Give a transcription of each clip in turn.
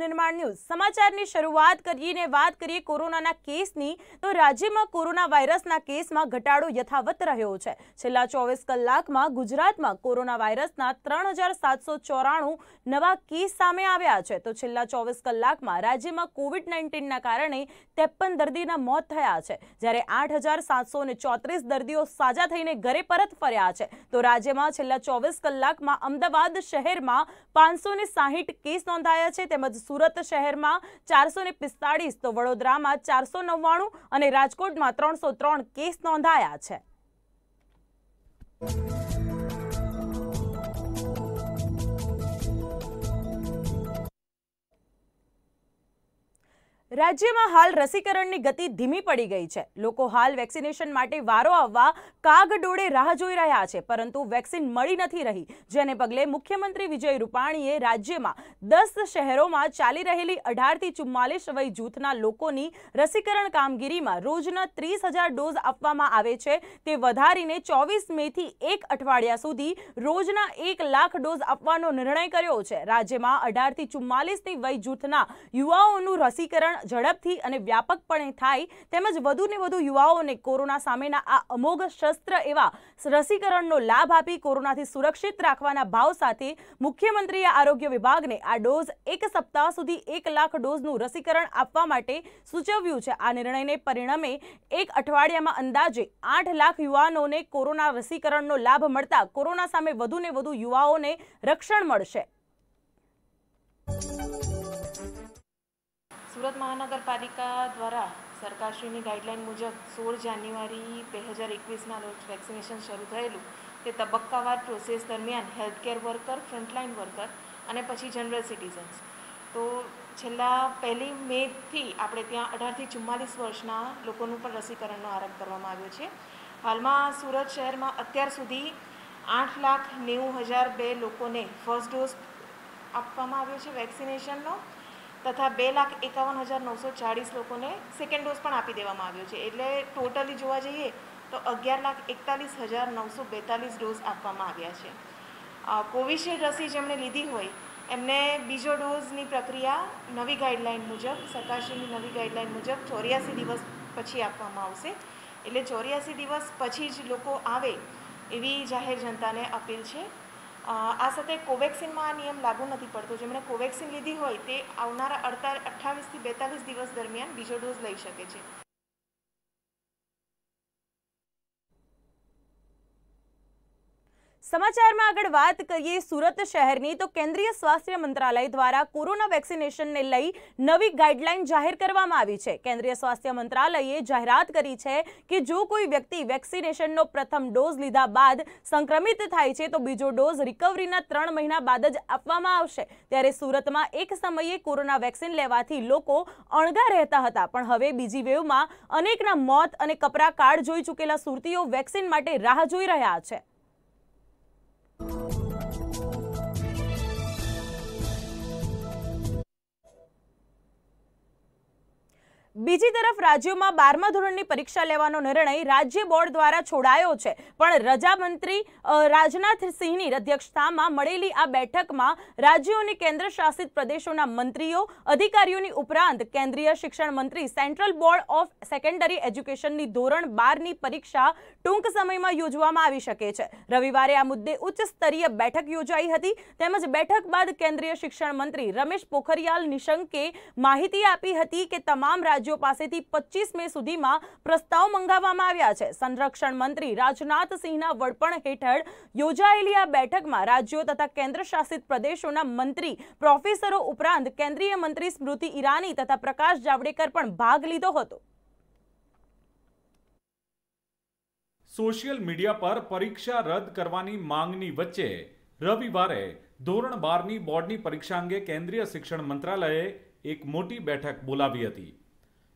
નિર્માણ ન્યૂઝ. સમાચારની શરૂઆત કરીને વાત કરીએ કોરોનાના કેસની, તો રાજ્યમાં કોરોના વાયરસના કેસમાં ઘટાડો યથાવત રહ્યો છેલ્લા ચોવીસ કલાકમાં ગુજરાતમાં કોરોના વાયરસના ત્રણ નવા કેસ સામે આવ્યા છે. તો છેલ્લા ચોવીસ કલાકમાં રાજ્યમાં કોવિડ નાઇન્ટીનના કારણે ત્રેપન દર્દીના મોત થયા છે. જ્યારે આઠ દર્દીઓ સાજા થઈને ઘરે પરત ફર્યા છે. તો રાજ્યમાં છેલ્લા ચોવીસ કલાકમાં અમદાવાદ શહેરમાં પાંચસો ને સાહીઠ કેસ નોંધાયા છે. તેમજ સુરત શહેરમાં ચારસો પિસ્તાળીસ તો વડોદરામાં ચારસો નવ્વાણું અને રાજકોટમાં ત્રણસો ત્રણ કેસ નોંધાયા છે. રાજ્યમાં હાલ રસીકરણની ગતિ ધીમી પડી ગઈ છે. લોકો હાલ વેક્સિનેશન માટે વારો આવવા કાગડોળે રાહ જોઈ રહ્યા છે, પરંતુ વેક્સિન મળી નથી રહી. જેને પગલે મુખ્યમંત્રી વિજય રૂપાણીએ રાજ્યમાં દસ શહેરોમાં ચાલી રહેલી અઢારથી ચુમ્માલીસ વય જૂથના લોકોની રસીકરણ કામગીરીમાં રોજના ત્રીસ ડોઝ આપવામાં આવે છે. તે વધારીને ચોવીસ મેથી એક અઠવાડિયા સુધી રોજના એક લાખ ડોઝ આપવાનો નિર્ણય કર્યો છે. રાજ્યમાં અઢારથી ચુમ્માલીસની વય જૂથના યુવાઓનું રસીકરણ ઝડપથી અને વ્યાપકપણે થાય તેમજ વધુને વધુ યુવાઓને કોરોના સામેના આ અમોઘ શસ્ત્ર એવા રસીકરણનો લાભ આપી કોરોનાથી સુરક્ષિત રાખવાના ભાવ સાથે મુખ્યમંત્રીએ આરોગ્ય વિભાગને આ ડોઝ એક સપ્તાહ સુધી એક લાખ ડોઝનું રસીકરણ આપવા માટે સૂચવ્યું છે. આ નિર્ણયને પરિણામે એક અઠવાડિયામાં અંદાજે આઠ લાખ યુવાનોને કોરોના રસીકરણનો લાભ મળતા કોરોના સામે વધુને વધુ યુવાઓને રક્ષણ મળશે. સુરત મહાનગરપાલિકા દ્વારા સરકારશ્રીની ગાઈડલાઇન મુજબ સોળ જાન્યુઆરી બે હજાર એકવીસના રોજ વેક્સિનેશન શરૂ થયેલું. તે તબક્કાવાર પ્રોસેસ દરમિયાન હેલ્થકેર વર્કર ફ્રન્ટલાઇન વર્કર અને પછી જનરલ સિટીઝન્સ. તો છેલ્લા પહેલી મેથી આપણે ત્યાં અઢારથી ચુમ્માલીસ વર્ષના લોકોનું પણ રસીકરણનો આરંભ કરવામાં આવ્યો છે. હાલમાં સુરત શહેરમાં અત્યાર સુધી આઠ લાખ નેવું હજાર બે લોકોને ફર્સ્ટ ડોઝ આપવામાં આવ્યો છે વેક્સિનેશનનો. તથા બે લાખ એકાવન હજાર નવસો ચાળીસ લોકોને સેકન્ડ ડોઝ પણ આપી દેવામાં આવ્યો છે. એટલે ટોટલી જોવા જઈએ તો અગિયાર લાખ એકતાલીસ હજાર નવસો બેતાલીસ ડોઝ આપવામાં આવ્યા છે. કોવિશિલ્ડ રસી જેમણે લીધી હોય, એમને બીજો ડોઝની પ્રક્રિયા નવી ગાઈડલાઇન મુજબ, સરકારશ્રીની નવી ગાઈડલાઇન મુજબ ચોર્યાસી દિવસ પછી આપવામાં આવશે. એટલે ચોર્યાસી દિવસ પછી જ લોકો આવે એવી જાહેર જનતાને અપીલ છે. આ સાથે કોવેક્સિનમાં આ નિયમ લાગુ નથી પડતો. જેમણે કોવેક્સિન લીધી હોય તે આવનારા અડતા અઠ્ઠાવીસથી બેતાલીસ દિવસ દરમિયાન બીજો ડોઝ લઈ શકે છે. સમાચારમાં આગળ વાત કરીએ સુરત શહેરની, તો કેન્દ્રીય સ્વાસ્થ્ય મંત્રાલય દ્વારા કોરોના વેક્સિનેશનને લઈ નવી ગાઈડલાઈન જાહેર કરવામાં આવી છે. કેન્દ્રીય સ્વાસ્થ્ય મંત્રાલયે જાહેરાત કરી છે કે જો કોઈ વ્યક્તિ વેક્સિનેશનનો પ્રથમ ડોઝ લીધા બાદ સંક્રમિત થાય છે, તો બીજો ડોઝ રિકવરીના ત્રણ મહિના બાદ જ આપવામાં આવશે. ત્યારે સુરતમાં એક સમયે કોરોના વેક્સિન લેવાથી લોકો અણગા રહેતા હતા, પણ હવે બીજી વેવમાં અનેકના મોત અને કપરા કાર્ડ જોઈ ચૂકેલા સુરતીઓ વેક્સિન માટે રાહ જોઈ રહ્યા છે. બીજી તરફ રાજ્યોમાં બારમા ધોરણની પરીક્ષા લેવાનો નિર્ણય રાજ્ય બોર્ડ દ્વારા છોડાયો છે. પણ રજા મંત્રી રાજનાથ સિંહની અધ્યક્ષતામાં મળેલી આ બેઠકમાં રાજ્યો અને કેન્દ્ર શાસિત પ્રદેશોના મંત્રીઓ, અધિકારીઓની ઉપરાંત કેન્દ્રીય શિક્ષણ મંત્રી, સેન્ટ્રલ બોર્ડ ઓફ સેકન્ડરી એજ્યુકેશનની ધોરણ બારની પરીક્ષા ટૂંક સમયમાં યોજવામાં આવી શકે છે. રવિવારે આ મુદ્દે ઉચ્ચ સ્તરીય બેઠક યોજાઈ હતી. તેમજ બેઠક બાદ કેન્દ્રીય શિક્ષણ મંત્રી રમેશ પોખરિયાલ નિશંકે માહિતી આપી હતી કે તમામ રાજ્યો રાજ્યો પાસેથી પચીસ સુધીમાં પ્રસ્તાવ મંગાવવામાં આવ્યા છે. સંરક્ષણ મંત્રી રાજનાથસિંહના વડપણ હેઠળ યોજાયેલી આ બેઠકમાં રાજ્યો તથા કેન્દ્ર શાસિત પ્રદેશોના મંત્રી, પ્રોફેસરો ઉપરાંત કેન્દ્રીય મંત્રી સ્મૃતિ ઈરાની તથા પ્રકાશ જાવડેકર પણ ભાગ લીધો હતો. સોશિયલ મીડિયા પર પરીક્ષા રદ કરવાની માંગની વચ્ચે રવિવારે ધોરણ બારની બોર્ડની પરીક્ષા અંગે કેન્દ્રીય શિક્ષણ મંત્રાલયે એક મોટી બેઠક બોલાવી હતી.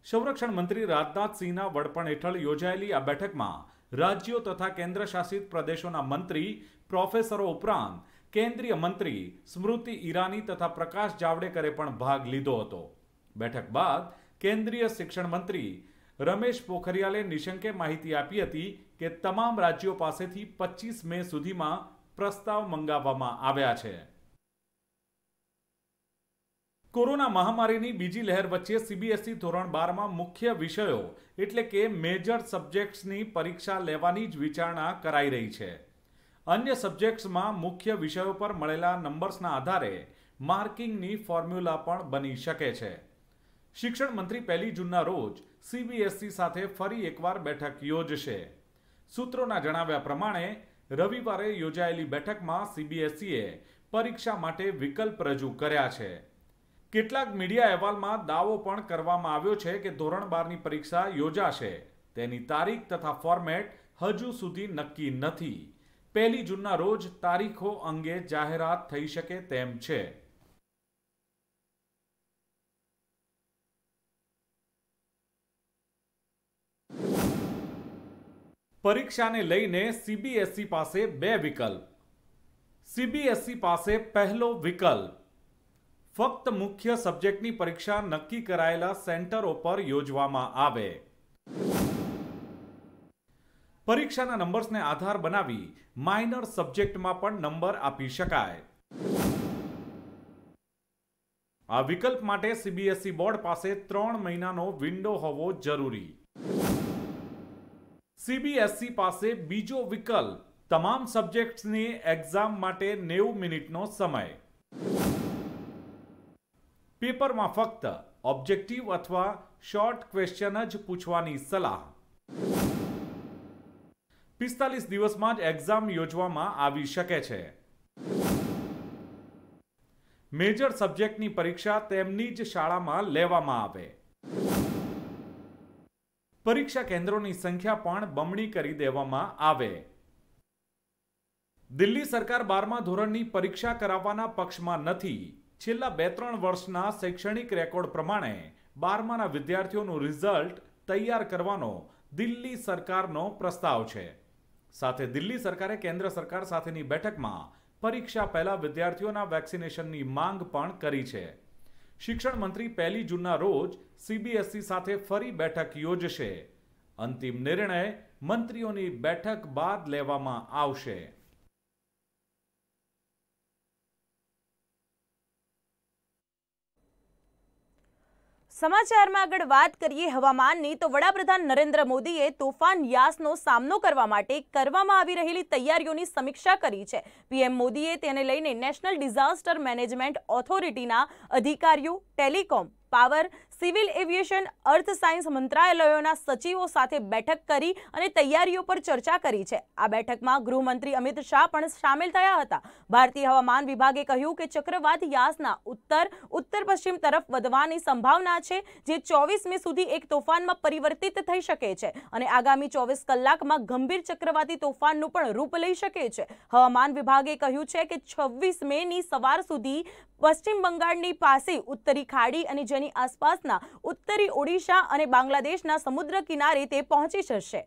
સંરક્ષણ મંત્રી રાજનાથસિંહના વડપણ હેઠળ યોજાયેલી આ બેઠકમાં રાજ્યો તથા કેન્દ્ર શાસિત પ્રદેશોના મંત્રી, પ્રોફેસરો ઉપરાંત કેન્દ્રીય મંત્રી સ્મૃતિ ઈરાની તથા પ્રકાશ જાવડેકરે પણ ભાગ લીધો હતો. બેઠક બાદ કેન્દ્રીય શિક્ષણ મંત્રી રમેશ પોખરિયાલે નિશંકે માહિતી આપી હતી કે તમામ રાજ્યો પાસેથી પચીસ મે સુધીમાં પ્રસ્તાવ મંગાવવામાં આવ્યા છે. કોરોના મહામારીની બીજી લહેર વચ્ચે સીબીએસઈ ધોરણ બારમાં મુખ્ય વિષયો એટલે કે મેજર સબ્જેક્ટ્સની પરીક્ષા લેવાની જ વિચારણા કરાઈ રહી છે. અન્ય સબ્જેક્ટ્સમાં મુખ્ય વિષયો પર મળેલા નંબર્સના આધારે માર્કિંગની ફોર્મ્યુલા પણ બની શકે છે. શિક્ષણ મંત્રી પહેલી જૂનના રોજ સીબીએસઈ સાથે ફરી એકવાર બેઠક યોજશે. સૂત્રોના જણાવ્યા પ્રમાણે, રવિવારે યોજાયેલી બેઠકમાં સીબીએસઈએ પરીક્ષા માટે વિકલ્પ રજૂ કર્યા છે. કેટલાક મીડિયા અહેવાલમાં દાવો પણ કરવામાં આવ્યો છે કે ધોરણ બારની પરીક્ષા યોજાશે. તેની તારીખ તથા ફોર્મેટ હજુ સુધી નક્કી નથી. પહેલી જૂનના રોજ તારીખો અંગે જાહેરાત થઈ શકે તેમ છે. પરીક્ષાને લઈને સીબીએસઈ પાસે બે વિકલ્પ. સીબીએસઈ પાસે પહેલો વિકલ્પ. ફક્ત મુખ્ય સબ્જેક્ટની પરીક્ષા નક્કી કરાયેલા સેન્ટરો પર યોજવામાં આવે. પરીક્ષાના નંબર્સને આધાર બનાવી માઇનર સબ્જેક્ટમાં પણ નંબર આપી શકાય. આ વિકલ્પ માટે સીબીએસઈ બોર્ડ પાસે ત્રણ મહિનાનો વિન્ડો હોવો જરૂરી. સીબીએસઈ પાસે બીજો વિકલ્પ, તમામ સબ્જેક્ટ્સની એક્ઝામ માટે નેવું મિનિટનો સમય. પેપરમાં ફક્ત ઓબ્જેક્ટિવ અથવા શોર્ટ ક્વેશ્ચન જ પૂછવાની સલાહ. પિસ્તાલીસ દિવસમાં જ એક્ઝામ યોજવામાં આવી શકે છે. મેજર સબ્જેક્ટની પરીક્ષા તેમની જ શાળામાં લેવામાં આવે. પરીક્ષા કેન્દ્રોની સંખ્યા પણ બમણી કરી દેવામાં આવે. દિલ્હી સરકાર બારમા ધોરણની પરીક્ષા કરાવવાના પક્ષમાં નથી. છેલ્લા બે ત્રણ વર્ષના શૈક્ષણિક રેકોર્ડ પ્રમાણે બારમાના વિદ્યાર્થીઓનું રિઝલ્ટ તૈયાર કરવાનો દિલ્હી સરકારનો પ્રસ્તાવ છે. સાથે દિલ્હી સરકારે કેન્દ્ર સરકાર સાથેની બેઠકમાં પરીક્ષા પહેલા વિદ્યાર્થીઓના વેક્સિનેશનની માંગ પણ કરી છે. શિક્ષણ મંત્રી પહેલી જૂનના રોજ સીબીએસઈ સાથે ફરી બેઠક યોજશે. અંતિમ નિર્ણય મંત્રીઓની બેઠક બાદ લેવામાં આવશે. સમાચારમાં આગળ વાત કરીએ હવામાનની, તો વડાપ્રધાન નરેન્દ્ર મોદીએ તોફાન યાસનો સામનો કરવા માટે કરવામાં આવી રહેલી તૈયારીઓની સમીક્ષા કરી છે. પીએમ મોદીએ તેને લઈને નેશનલ ડિઝાસ્ટર મેનેજમેન્ટ ઓથોરિટીના અધિકારીઓ, telecom power, civil aviation, earth science મંત્રાલયોના સચિવો સાથે બેઠક કરી અને તૈયારીઓ પર ચર્ચા કરી છે. આ બેઠકમાં ગૃહમંત્રી અમિત શાહ પણ સામેલ થયા હતા. ભારતીય હવામાન વિભાગે કહ્યું કે ચક્રવાત યાસના ઉત્તર ઉત્તર પશ્ચિમ તરફ વધવાની સંભાવના છે, જે ચોવીસ મે સુધી એક તોફાનમાં પરિવર્તિત થઈ શકે છે અને આગામી ચોવીસ કલાકમાં ગંભીર ચક્રવાતી તોફાનનું પણ રૂપ લઈ શકે છે. હવામાન વિભાગે કહ્યું છે કે છવ્વીસ મેની સવાર સુધી પશ્ચિમ બંગાળની પાસે ઉત્તરી ખાડી અને જેની આસપાસના ઉત્તરી ઓડિશા અને બાંગ્લાદેશના સમુદ્ર કિનારે તે પહોંચી જશે.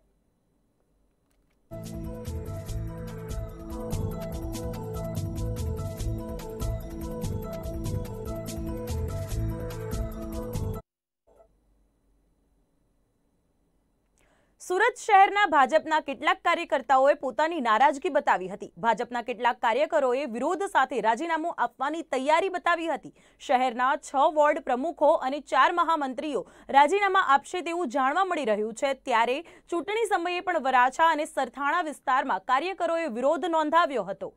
સુરત શહેરના ભાજપના કેટલાક કાર્યકર્તાઓએ પોતાની નારાજગી બતાવી હતી. ભાજપના કેટલાક કાર્યકરોએ વિરોધ સાથે રાજીનામું આપવાની તૈયારી બતાવી હતી. શહેરના છ વોર્ડ પ્રમુખો અને ચાર મહામંત્રીઓ રાજીનામા આપશે તેવું જાણવા મળી રહ્યું છે. ત્યારે ચૂંટણી સમયે પણ વરાછા અને સરથાણા વિસ્તારમાં કાર્યકરોએ વિરોધ નોંધાવ્યો હતો.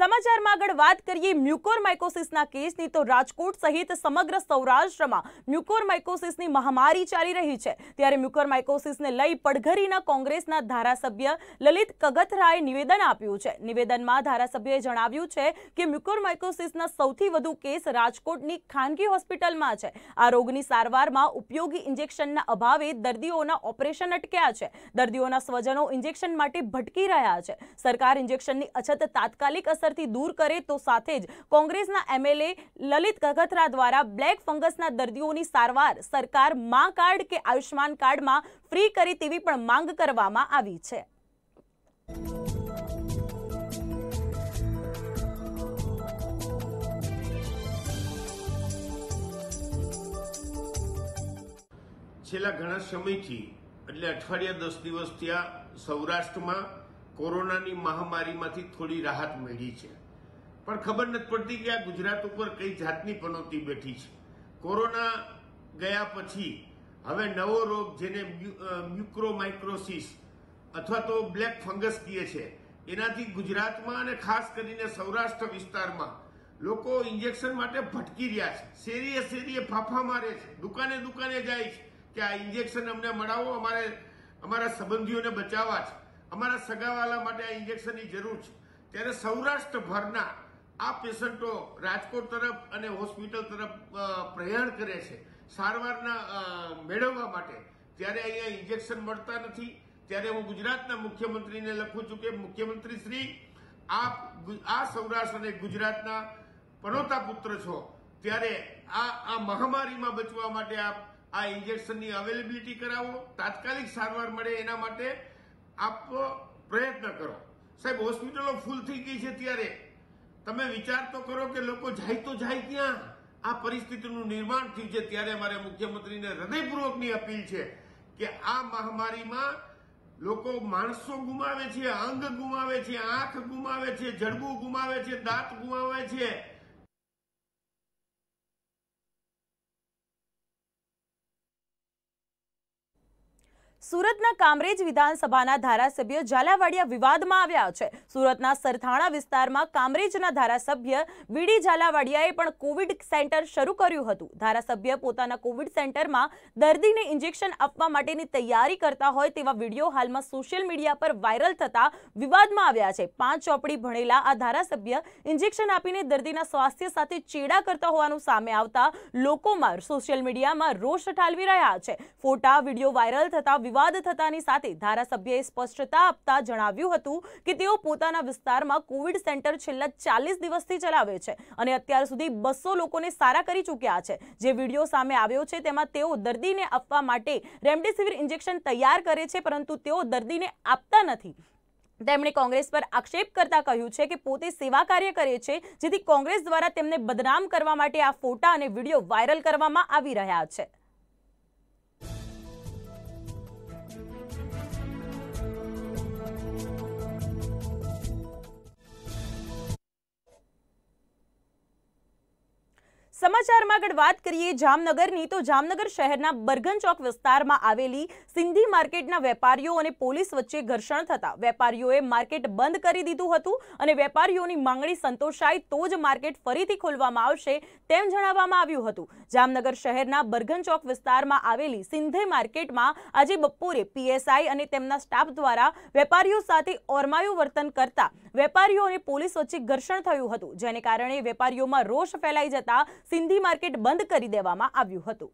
સમાચારમાં આગળ વાત કરીએ મ્યુકોરમાઇકોસિસના કેસની, તો રાજકોટ સહિત સમગ્ર સૌરાષ્ટ્રમાં મ્યુકોરમાઇકોસિસની મહામારી ચાલી રહી છે. ત્યારે મ્યુકોરમાઇકોસિસને લઈ પડઘરીના કોંગ્રેસના ધારાસભ્ય લલિત કગથરાએ નિવેદન આપ્યું છે. નિવેદનમાં ધારાસભ્યએ જણાવ્યું છે કે મ્યુકોરમાઇકોસિસના સૌથી વધુ કેસ રાજકોટની ખાનગી હોસ્પિટલમાં છે. આ રોગની સારવારમાં ઉપયોગી ઇન્જેક્શનના અભાવે દર્દીઓના ઓપરેશન અટક્યા છે. દર્દીઓના સ્વજનો ઇન્જેક્શન માટે ભટકી રહ્યા છે. સરકાર ઇન્જેક્શનની અછત તાત્કાલિક અસર અસરથી દૂર કરે તો સાથે જ કોંગ્રેસના એમએલએ લલિત કગથરા દ્વારા બ્લેક ફંગસના દર્દીઓની સારવાર સરકાર મા કાર્ડ કે આયુષ્માન કાર્ડમાં ફ્રી કરે તેવી પણ માંગ કરવામાં આવી છે. છેલ્લા ઘણા સમયથી, એટલે અઠવાડિયા દસ દિવસ ત્યાં સૌરાષ્ટ્રમાં કોરોનાની મહામારીમાંથી થોડી રાહત મળી છે. પણ ખબર નથી પડતી કે આ ગુજરાત ઉપર કઈ જાતની પનોતી બેઠી છે. કોરોના ગયા પછી હવે નવો રોગ જેને મ્યુક્રોમાઇક્રોસિસ અથવા તો બ્લેક ફંગસ કહે છે, એનાથી ગુજરાતમાં અને ખાસ કરીને સૌરાષ્ટ્ર વિસ્તારમાં લોકો ઇન્જેક્શન માટે ભટકી રહ્યા છે. શેરીએ શેરીએ ફાફા મારે છે. દુકાને દુકાને જાય છે કે આ ઇન્જેક્શન અમને મળાવો, અમારે, અમારા સંબંધીઓને બચાવવા છે. અમારા સગાવાલા માટે આ ઇન્જેક્શનની જરૂર છે. ત્યારે સૌરાષ્ટ્રભરના આ પેશન્ટો રાજકોટ તરફ અને હોસ્પિટલ તરફ પ્રયાણ કરે છે સારવારના મેળવવા માટે. ત્યારે અહીંયા ઇન્જેક્શન મળતા નથી. ત્યારે હું ગુજરાતના મુખ્યમંત્રીને લખું છું કે મુખ્યમંત્રી શ્રી, આપ આ સૌરાષ્ટ્ર અને ગુજરાતના પનોતા પુત્ર છો. ત્યારે આ આ મહામારીમાં બચવા માટે આપ આ ઇન્જેક્શનની અવેલેબિલિટી કરાવો. તાત્કાલિક સારવાર મળે એના માટે આપ પ્રયત્ન કરો. સાહેબ, હોસ્પિટલો ફૂલ થઈ ગઈ છે ત્યારે. તમે વિચાર તો કરો કે લોકો જાય તો જાય ક્યાં આ પરિસ્થિતિનું નિર્માણ થયું છે ત્યારે અમારે મુખ્યમંત્રીને હૃદયપૂર્વકની અપીલ છે કે આ મહામારીમાં લોકો માણસો ગુમાવે છે, અંગ ગુમાવે છે, આંખ ગુમાવે છે, જડબું ગુમાવે છે, દાંત ગુમાવે છે. સુરતના કામરેજ વિધાનસભાના ધારાસભ્ય ઝાલાવાડિયા વિવાદમાં આવ્યા છે. સુરતના સરથાણા વિસ્તારમાં કામરેજના ધારાસભ્ય વીડી ઝાલાવાડિયાએ પણ કોવિડ સેન્ટર શરૂ કર્યું હતું. ધારાસભ્ય પોતાના કોવિડ સેન્ટરમાં દર્દીને ઇન્જેક્શન આપવા માટેની તૈયારી કરતા હોય તેવા વીડિયો હાલમાં સોશિયલ મીડિયા પર વાયરલ થતા વિવાદમાં આવ્યા છે. પાંચ ચોપડી ભણેલા આ ધારાસભ્ય ઇન્જેક્શન આપીને દર્દીના સ્વાસ્થ્ય સાથે ચેડા કરતા હોવાનું સામે આવતા લોકોમાં સોશિયલ મીડિયામાં રોષ ઠાલવી રહ્યા છે. ફોટા, વીડિયો વાયરલ થતા વિવાદ થતાની સાથે ધારાસભ્યએ સ્પષ્ટતા આપતા જણાવ્યું હતું કે તેઓ પોતાના વિસ્તારમાં કોવિડ સેન્ટર છેલ્લા ચાલીસ દિવસથી ચલાવે છે અને અત્યાર સુધી બસો લોકોને સારા કરી ચૂક્યા છે. જે વીડિયો સામે આવ્યો છે તેમાં તેઓ દર્દીને આપવા માટે રેમડેસિવિર ઇન્જેક્શન તૈયાર કરે છે, પરંતુ તેઓ દર્દીને આપતા નથી. તેમણે કોંગ્રેસ પર આક્ષેપ કરતા કહ્યું છે કે પોતે સેવા કાર્ય કરે છે, જેથી કોંગ્રેસ દ્વારા તેમને બદનામ કરવા માટે આ ફોટા અને વીડિયો વાયરલ કરવામાં આવી રહ્યા છે. સમાચારમાં આગળ વાત કરીએ, જામનગરની, તો જામનગર શહેરના બરગન ચોક વિસ્તારમાં આવેલી સિંધી માર્કેટના વેપારીઓ અને પોલીસ વચ્ચે ઘર્ષણ થતા વેપારીઓએ માર્કેટ બંધ કરી દીધું હતું અને વેપારીઓની માંગણી સંતોષાય તો જ માર્કેટ ફરીથી ખોલવામાં આવશે તેમ જણાવવામાં આવ્યું હતું. જામનગર શહેરના બરગન ચોક વિસ્તારમાં આવેલી સિંધે માર્કેટમાં આજે બપોરે પીએસઆઈ અને તેમના સ્ટાફ દ્વારા વેપારીઓ સાથે ઓરમાયું વર્તન કરતા વેપારીઓ અને પોલીસ વચ્ચે ઘર્ષણ થયું હતું, જેને કારણે વેપારીઓમાં રોષ ફેલાઈ જતા સિંધી માર્કેટ બંધ કરી દેવામાં આવ્યું હતું.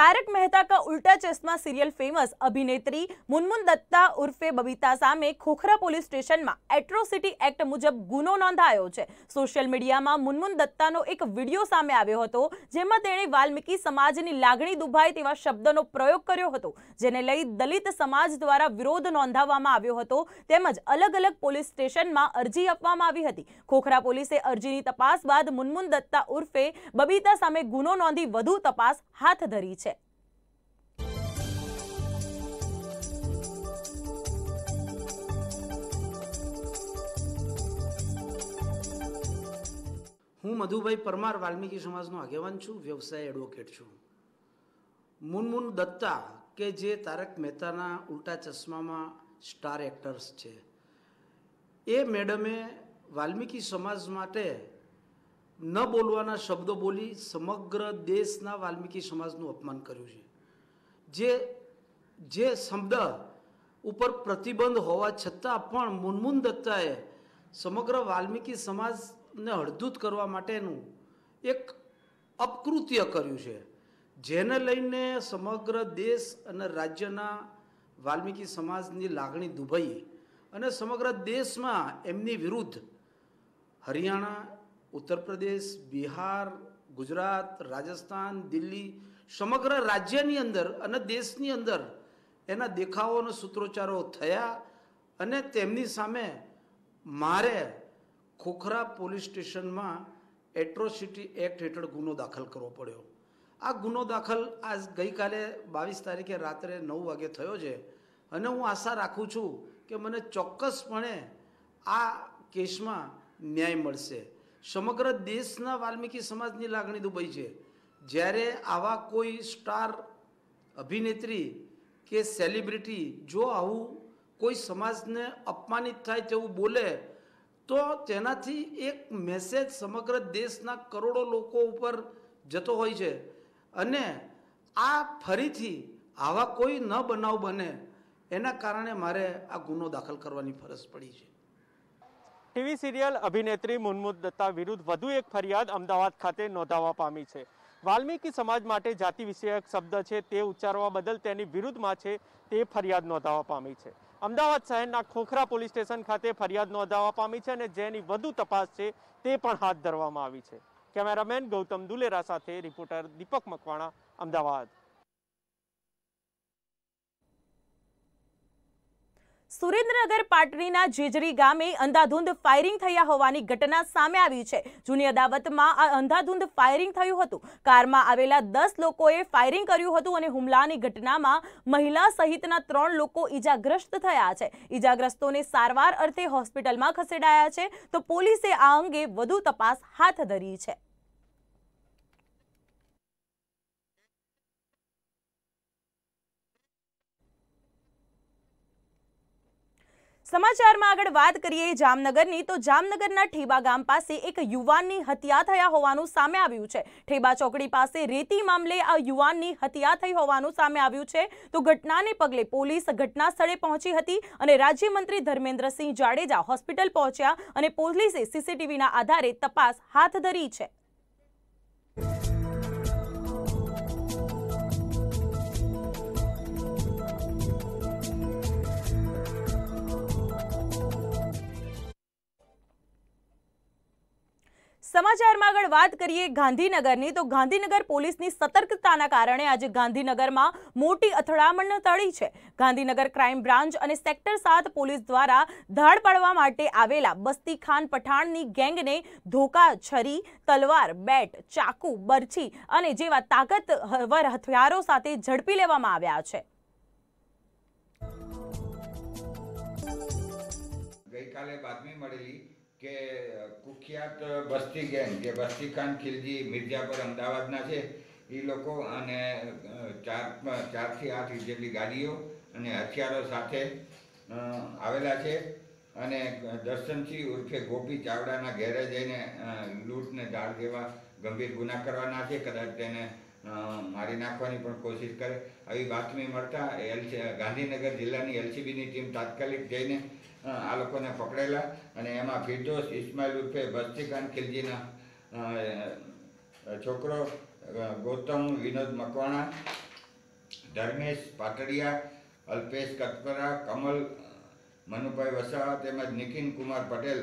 તારક મહેતા કા ઉલ્ટા ચશ્મા સિરિયલ ફેમસ અભિનેત્રી મુનમુન દત્તા ઉર્ફે બબીતા સામે ખોખરા પોલીસ સ્ટેશનમાં એટ્રોસિટી એક્ટ મુજબ ગુનો નોંધાયો છે. સોશિયલ મીડિયામાં મુનમુન દત્તાનો એક વીડિયો સામે આવ્યો હતો, જેમાં તેણે વાલ્મીકી સમાજની લાગણી દુભાય તેવા શબ્દનો પ્રયોગ કર્યો હતો, જેને લઈ દલિત સમાજ દ્વારા વિરોધ નોંધાવવામાં આવ્યો હતો, તેમજ અલગ અલગ પોલીસ સ્ટેશનમાં અરજી આપવામાં આવી હતી. ખોખરા પોલીસે અરજીની તપાસ બાદ મુનમુન દત્તા ઉર્ફે બબીતા સામે ગુનો નોંધી વધુ તપાસ હાથ ધરી છે. મધુભાઈ પરમાર વાલ્મીકી સમાજનો આગેવાન છું, વ્યવસાય એડવોકેટ છું. મુનમુન દત્તા કે જે તારક મહેતાના ઉલ્ટા ચશ્મામાં સ્ટાર એક્ટર્સ છે. એ મેડમે વાલ્મીકી સમાજ માટે ન બોલવાના શબ્દો બોલી સમગ્ર દેશના વાલ્મીકી સમાજનું અપમાન કર્યું છે. જે જે શબ્દ ઉપર પ્રતિબંધ હોવા છતાં પણ મુનમુન દત્તાએ સમગ્ર વાલ્મીકી સમાજને હળદૂત કરવા માટેનું એક અપકૃત્ય કર્યું છે. જેને લઈને સમગ્ર દેશ અને રાજ્યના વાલ્મીકી સમાજની લાગણી દુભાઈ અને સમગ્ર દેશમાં એમની વિરુદ્ધ હરિયાણા ઉત્તર પ્રદેશ બિહાર, ગુજરાત, રાજસ્થાન, દિલ્હી સમગ્ર રાજ્યની અંદર અને દેશની અંદર એના દેખાવો અને સૂત્રોચ્ચારો થયા અને તેમની સામે મારે ખોખરા પોલીસ સ્ટેશનમાં એટ્રોસિટી એક્ટ હેઠળ ગુનો દાખલ કરવો પડ્યો. આ ગુનો દાખલ આજ ગઈકાલે બાવીસ તારીખે રાત્રે નવ વાગે થયો છે અને હું આશા રાખું છું કે મને ચોક્કસપણે આ કેસમાં ન્યાય મળશે. સમગ્ર દેશના વાલ્મીકી સમાજની લાગણી દુબઈ છે. જ્યારે આવા કોઈ સ્ટાર અભિનેત્રી કે સેલિબ્રિટી જો આવું કોઈ સમાજને અપમાનિત થાય તેવું બોલે તો તેનાથી એક મેસેજ સમગ્ર દેશના કરોડો લોકો ઉપર જતો હોય છે. અને આ ફરીથી આવા કોઈ ન બનાવ બને એના કારણે મારે આ ગુનો દાખલ કરવાની ફરજ પડી છે. ટીવી સિરિયલ અભિનેત્રી મુનમુદ દત્તા વિરુદ્ધ વધુ એક ફરિયાદ અમદાવાદ ખાતે નોંધાવા પામી છે. વાલ્મીકી સમાજ માટે જાતિ વિષયક શબ્દ છે તે ઉચ્ચારવા બદલ તેની વિરુદ્ધમાં છે તે ફરિયાદ નોંધાવવા પામી છે. અમદાવાદ શહેરના ખોખરા પોલીસ સ્ટેશન ખાતે ફરિયાદ નોંધાવવા પામી છે અને જેની વધુ તપાસ છે તે પણ હાથ ધરવામાં આવી છે. કેમેરામેન ગૌતમ દુલેરા સાથે રિપોર્ટર દીપક મકવાણા, અમદાવાદ. સુરેન્દ્રનગર પાટડીના જેજરી ગામે અંધાધૂંધ ફાયરિંગ થયા હોવાની ઘટના સામે આવી છે. જૂની અદાવતમાં આ અંધાધૂંધ ફાયરિંગ થયું હતું. કારમાં આવેલા દસ લોકોએ ફાયરિંગ કર્યું હતું અને હુમલાની ઘટનામાં મહિલા સહિતના ત્રણ લોકો ઈજાગ્રસ્ત થયા છે. ઈજાગ્રસ્તોને સારવાર અર્થે હોસ્પિટલમાં ખસેડાયા છે. તો પોલીસે આ અંગે વધુ તપાસ હાથ ધરી છે. સમાચારમાં આગળ વાત કરીએ જામનગરની, તો જામનગરના ઠેબા ગામ પાસે એક યુવાનની હત્યા થયા હોવાનું સામે આવ્યું છે. ઠેબા ચોકડી પાસે રેતી મામલે આ યુવાનની હત્યા થઈ હોવાનું સામે આવ્યું છે. તો ઘટનાને પગલે પોલીસ ઘટના સ્થળે પહોંચી હતી અને રાજ્યમંત્રી ધર્મેન્દ્રસિંહ જાડેજા હોસ્પિટલ પહોંચ્યા અને પોલીસે સીસીટીવીના આધારે તપાસ હાથ ધરી છે. સમાચારમાં આગળ વાત કરીએ ગાંધીનગરની, તો ગાંધીનગર પોલીસની સતર્કતાના કારણે આજે ગાંધીનગરમાં મોટી અથડામણ તળી છે. ગાંધીનગર ક્રાઇમ બ્રાન્ચ અને સેક્ટર સાત પોલીસ દ્વારા ધાડ પાડવા માટે આવેલા બસ્તી ખાન પઠાણની ગેંગને ધોકા છરી તલવાર, બેટ, ચાકુ, બરછી અને જેવા તાકતવર હથિયારો સાથે ઝડપી લેવામાં આવ્યા છે. ગઈકાલે બાતમી મળેલી કે કુખ્યાત બસ્તી ગેંગ જે બસ્તીખાન ખિલજી મિર્જાપર અમદાવાદના છે, એ લોકો અને ચાર, ચારથી આઠ જેટલી ગાડીઓ અને હથિયારો સાથે આવેલા છે અને દર્શનસિંહ ઉર્ફે ગોપી ચાવડાના ઘેરે જઈને લૂંટને ઢાળ દેવા ગંભીર ગુના કરવાના છે. કદાચ તેને મારી નાખવાની પણ કોશિશ કરે. આવી બાતમી મળતા એલસી, ગાંધીનગર જિલ્લાની એલસીબીની ટીમ તાત્કાલિક જઈને આ લોકોને પકડેલા અને એમાં ફિરદોસ ઇસ્માઇલ ઉર્ફે બસ્તીખાન ખિલજીના છોકરો ગૌતમ વિનોદ મકવાણા, ધર્મેશ પાટડિયા, અલ્પેશ કટપરા કમલ મનુભાઈ વસાવા તેમજ નિખિન કુમાર પટેલ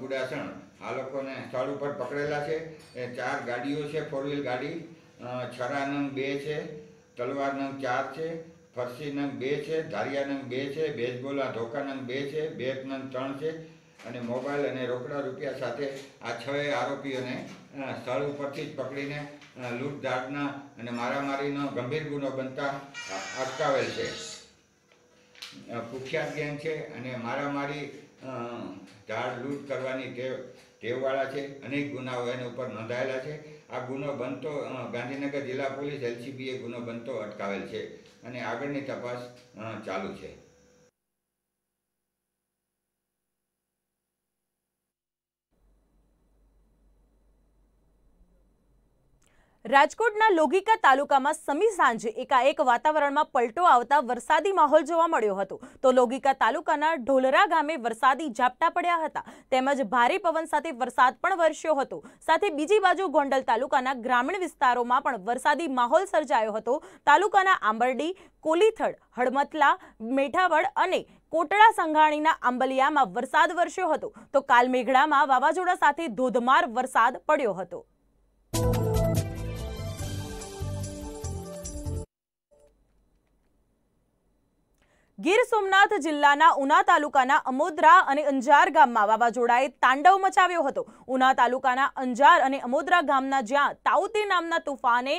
કુડાસણ આ લોકોને સ્થળ ઉપર પકડેલા છે. એ ચાર ગાડીઓ છે ફોર વ્હીલ ગાડી. અ, છરા નંગ બે છે તલવારનંગ ચાર છે ફરસીનંગ બે છે ધારિયાનંગ બે છે બેઝબોલા ધોકાનંગ બે છે બેટનંગ ત્રણ છે અને મોબાઈલ અને રોકડા રૂપિયા સાથે આ છ આરોપીઓને સ્થળ ઉપરથી જ પકડીને લૂંટધાટના અને મારામારીનો ગંભીર ગુનો બનતા અટકાવેલ છે. કુખ્યાત ગેંગ છે અને મારામારી ધાડ લૂંટ કરવાની ટેવ ટેવવાળા છે. અનેક ગુનાઓ એના ઉપર નોંધાયેલા છે. આ ગુનો બનતો ગાંધીનગર જિલ્લા પોલીસ એલસીબીએ ગુનો બનતો અટકાવેલ છે અને આગળની તપાસ ચાલુ છે. રાજકોટના લોગીકા તાલુકામાં સમી સાંજે એકાએક વાતાવરણમાં પલટો આવતા વરસાદી માહોલ જોવા મળ્યો હતો. તો લોગીકા તાલુકાના ઢોલરા ગામે વરસાદી ઝાપટા પડ્યા હતા. તેમજ ભારે પવન સાથે વરસાદ પણ વરસ્યો હતો. સાથે બીજી બાજુ ગોંડલ તાલુકાના ગ્રામીણ વિસ્તારોમાં પણ વરસાદી માહોલ સર્જાયો હતો. તાલુકાના આંબરડી કોલીથડ હળમતલા મેઠાવડ અને કોટડા સંઘાણીના આંબલિયામાં વરસાદ વરસ્યો હતો. તો કાલમેઘડામાં વાવાઝોડા સાથે ધોધમાર વરસાદ પડ્યો હતો. ગીર સોમનાથ જિલ્લાના ઉના તાલુકાના અમોદરા અને અંજાર ગામમાં વાવાઝોડાએ તાંડવ મચાવ્યો હતો. ઉના તાલુકાના અંજાર અને અમોદરા ગામના જ્યાં તાઉતે નામના તુફાને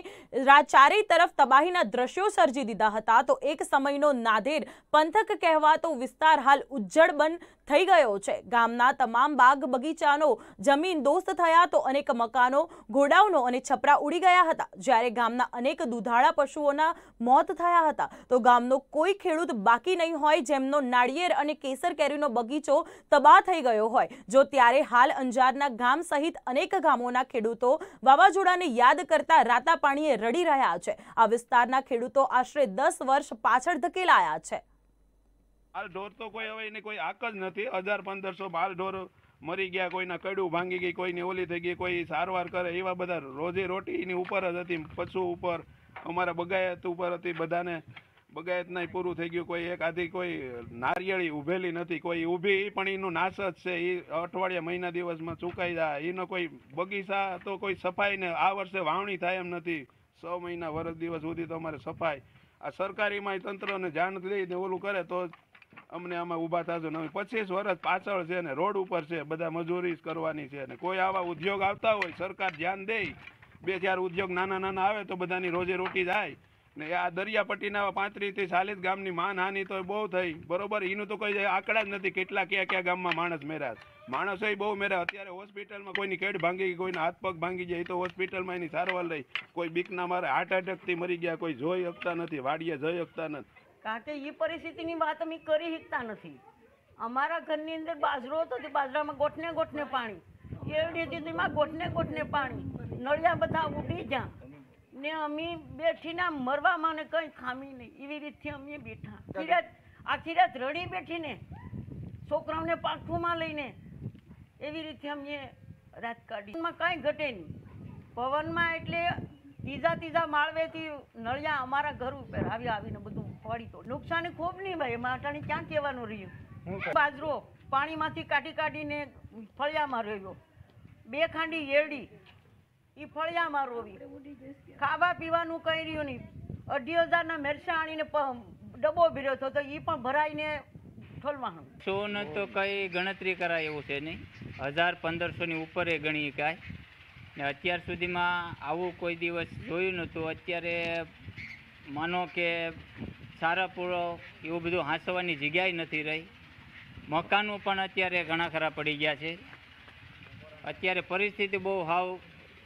ચારે તરફ તબાહીના દ્રશ્યો સર્જી દીધા હતા, તો એક સમયનો નાદેર પંથક કહેવાતો વિસ્તાર હાલ ઉજ્જડ બન થઈ ગયો છે. ગામના તમામ બાગ બગીચાનો જમીન દોસ્ત થયા તો અનેક મકાનો, ગોડાઉનો અને છપરા ઉડી ગયા હતા. જ્યારે ગામના અનેક દુધાળા પશુઓના મોત થયા હતા, તો ગામનો કોઈ ખેડૂત બાકી નહીં હોય જેમનો નાળિયેર અને કેસર કેરીનો બગીચો તબાહ થઈ ગયો હોય. જો ત્યારે હાલ અંજારના ગામ સહિત અનેક ગામોના ખેડૂતો વાવાઝોડાને યાદ કરતા રાતા પાણીએ રડી રહ્યા છે. આ વિસ્તારના ખેડૂતો આશરે દસ વર્ષ પાછળ ધકેલાયા છે. માલ ઢોર તો કોઈ હવે એની કોઈ આક જ નથી. હજાર, પંદરસો માલ ઢોર મરી ગયા, કોઈના કડું ભાંગી ગઈ, કોઈની ઓલી થઈ ગઈ, કોઈ સારવાર કરે, એવા બધા રોજી રોટી એની ઉપર જ હતી, પશુ ઉપર, અમારા બગાયત ઉપર હતી, બધાને બગાયત નહીં પૂરું થઈ ગયું, કોઈ એક આધી કોઈ નારિયેળી ઉભેલી નથી, કોઈ ઊભી પણ એનું નાશ જ છે એ અઠવાડિયા મહિના દિવસમાં ચૂકાઈ જાય, એનો કોઈ બગીચા તો કોઈ સફાઈ ને આ વર્ષે વાવણી થાય એમ નથી. સો મહિના વર્ષ દિવસ સુધી તો અમારે સફાઈ. આ સરકારીમાં તંત્રને જાણ લઈને ઓલું કરે તો અમને આમાં ઊભા થશો નહીં પચીસ વર્ષ પાછળ છે ને રોડ ઉપર છે, બધા મજૂરી કરવાની છે ને કોઈ આવા ઉદ્યોગ આવતા હોય, સરકાર ધ્યાન દે, બે ચાર ઉદ્યોગ નાના નાના આવે તો બધાની રોજે રોટી જાય. ને આ દરિયાપટ્ટીના પાંત્રીસથી ચાલીસ ગામની માનહાનિ તો બહુ થઈ. બરોબર? એનું તો કોઈ આંકડા જ નથી કેટલા કયા કયા ગામમાં માણસ મેર્યા. માણસો બહુ મેર્યા અત્યારે હોસ્પિટલમાં કોઈની કેડ ભાંગી ગઈ કોઈને હાથ પગ ભાંગી જાય તો હોસ્પિટલમાં એની સારવાર લઈ. કોઈ બીકના મારે હાર્ટ એટેકથી મરી ગયા, કોઈ જોઈ શકતા નથી, વાડીએ જઈ શકતા નથી. કારણ કે એ પરિસ્થિતિની વાત અમે કરી શકતા નથી. અમારા ઘરની અંદર બાજરો હતો તે બાજરામાં ગોઠને ગોઠને પાણી. એવડી સ્થિતિમાં ગોઠને ગોઠને પાણી. નળિયા બધા ઉડી જા ને અમે બેઠીને મરવામાં ને કંઈ ખામી નહીં. એવી રીતથી અમે બેઠા. આખી રાત આખી રાત રડી બેઠીને છોકરાઓને પાખુમાં લઈને એવી રીતે અમે રાત કાઢીમાં કાંઈ ઘટે નહીં. પવનમાં એટલે ત્રીજા ત્રીજા માળવેથી નળિયા અમારા ઘર ઉપર આવી આવીને બધું ફળી તો. નુકસાન ખૂબ નહીં ભાઈ માટાણી ક્યાં કહેવાનું રહ્યું? બાજરો પાણીમાંથી કાઢી કાઢીને ફળિયામાં રહ્યો બે ખાંડી એરડી એ ફળિયામાં રોવી. ખાવા પીવાનું કંઈ રહ્યું નહીં. અઢી હજારના મેરસા આણીને ડબ્બો ભીર્યો હતો તો એ પણ ભરાઈને ઠોલવાનું સોન તો કઈ ગણતરી કરાય એવું છે નહીં. હજાર પંદરસોની ઉપર એ ગણી શકાય ને અત્યાર સુધીમાં આવું કોઈ દિવસ જોયું નહોતું. અત્યારે માનો કે સારા પૂરો એવું બધું હાંસવાની જગ્યાએ નથી રહી. મકાનો પણ અત્યારે ઘણા ખરા પડી ગયા છે. અત્યારે પરિસ્થિતિ બહુ હાવ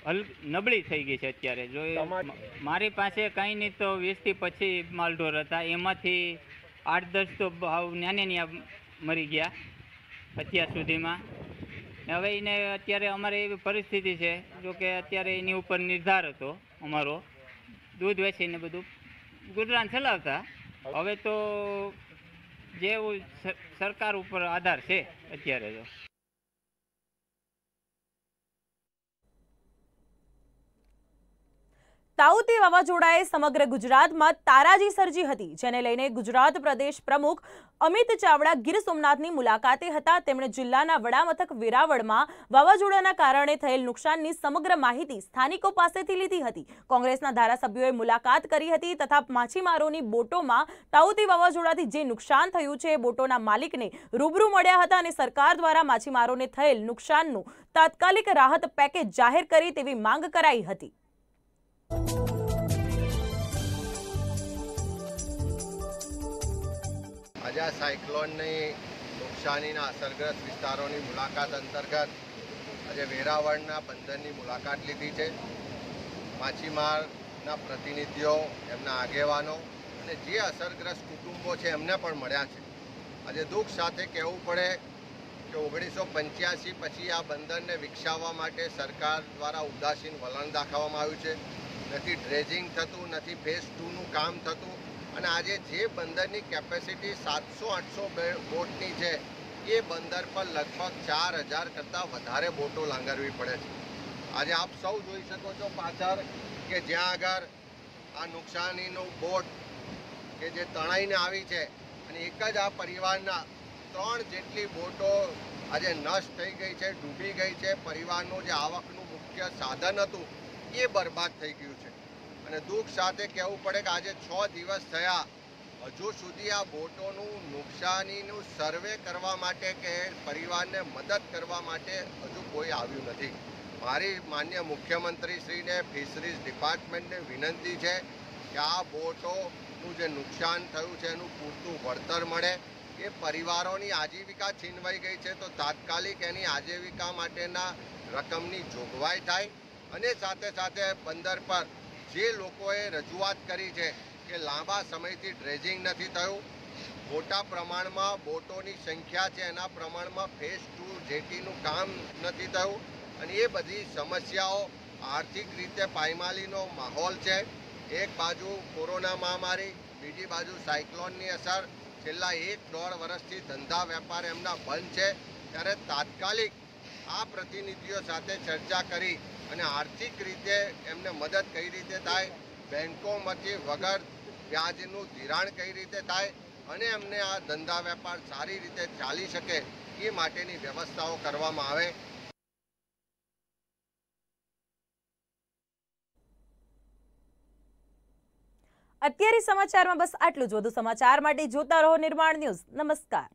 હલ નબળી થઈ ગઈ છે અત્યારે. જો એ મારી પાસે કંઈ નહીં તો વીસથી પછી માલઢોર હતા. એમાંથી આઠ દસ તો હાવ નાને ન્યા મરી ગયા અત્યાર સુધીમાં. હવે એને અત્યારે અમારે એવી પરિસ્થિતિ છે જો કે અત્યારે એની ઉપર નિર્ધાર હતો અમારો. દૂધ વેચીને બધું ગુજરાન ચલાવતા. હવે તો જેવું સરકાર ઉપર આધાર છે અત્યારે તો. તાઉતે વાવાઝોડાએ સમગ્ર ગુજરાતમાં તારાજી સર્જી હતી, જેને લઈને ગુજરાત પ્રદેશ પ્રમુખ અમિત ચાવડા ગીર સોમનાથની મુલાકાતે હતા. તેમણે જિલ્લાના વડામથક વેરાવળમાં વાવાઝોડાના કારણે થયેલ નુકસાનની સમગ્ર માહિતી સ્થાનિકો પાસેથી લીધી હતી. કોંગ્રેસના ધારાસભ્યોએ મુલાકાત કરી હતી તથા માછીમારોની બોટોમાં તાઉતે વાવાઝોડાથી જે નુકસાન થયું છે બોટોના માલિકને રૂબરૂ મળ્યા હતા અને સરકાર દ્વારા માછીમારોને થયેલ નુકસાનનું તાત્કાલિક રાહત પેકેજ જાહેર કરી તેવી માંગ કરાઈ હતી. આજે આ સાયક્લોનની નુકસાનીના અસરગ્રસ્ત વિસ્તારોની મુલાકાત અંતર્ગત આજે વેરાવળના બંદરની મુલાકાત લીધી છે. માછીમારના પ્રતિનિધિઓ, એમના આગેવાનો અને જે અસરગ્રસ્ત કુટુંબો છે એમને પણ મળ્યા છે. આજે દુઃખ સાથે કહેવું પડે કે ઓગણીસો પંચ્યાસી પછી આ બંદરને વિકસાવવા માટે સરકાર દ્વારા ઉદાસીન વલણ દાખવવામાં આવ્યું છે. નથી ડ્રેજિંગ થતું, નથી ફેઝ ટુનું કામ થતું. અને આજે જે બંદરની કેપેસિટી સાતસો, આઠસો બોટની છે, એ બંદર પર લગભગ ચાર હજાર કરતાં વધારે બોટો લાંગરવી પડે છે. આજે આપ સૌ જોઈ શકો છો પાછળ કે જ્યાં આગળ આ નુકસાનીનું બોટ કે જે તણાઈને આવી છે, અને એક જ આ પરિવારના ત્રણ જેટલી બોટો આજે નષ્ટ થઈ ગઈ છે, ડૂબી ગઈ છે. પરિવારનું જે આવકનું મુખ્ય સાધન હતું એ બરબાદ થઈ ગયું છે. અને દુઃખ સાથે કહેવું પડે કે આજે છ દિવસ થયા. હજુ સુધી આ બોટોનું નુકસાનીનું સર્વે કરવા માટે કે પરિવારને મદદ કરવા માટે હજુ કોઈ આવ્યું નથી. મારી માન્ય મુખ્યમંત્રીશ્રીને ફિશરીઝ ડિપાર્ટમેન્ટને વિનંતી છે કે આ બોટોનું જે નુકસાન થયું છે એનું પૂરતું વળતર મળે. એ પરિવારોની આજીવિકા છીનવાઈ ગઈ છે તો તાત્કાલિક એની આજીવિકા માટેના રકમની જોગવાઈ થાય. અને સાથે સાથે બંદર પર જે લોકોએ રજૂઆત કરી છે કે લાંબા સમયથી ડ્રેજિંગ નથી થયું, મોટા પ્રમાણમાં બોટોની સંખ્યા છે, એના પ્રમાણમાં ફેઝ ટુ જેટીનું કામ નથી થયું અને એ બધી સમસ્યાઓ આર્થિક રીતે પાયમાલીનો માહોલ છે. એક બાજુ કોરોના મહામારી, બીજી બાજુ સાયક્લોનની અસર. છેલ્લા એક દોઢ વર્ષથી ધંધા વેપાર એમના બંધ છે. ત્યારે તાત્કાલિક આ પ્રતિનિધિઓ સાથે ચર્ચા કરી અને આર્થિક રીતે એમને મદદ કઈ રીતે થાય બેન્કોમાંથી વગર વ્યાજનું ધિરાણ કઈ રીતે થાય અને એમને આ ધંધા વેપાર સારી રીતે ચાલી શકે એ માટેની વ્યવસ્થાઓ કરવામાં આવે. અત્યારે સમાચારમાં બસ આટલું જ. વધુ સમાચાર માટે જોતા રહો નિર્માણ ન્યૂઝ. નમસ્કાર.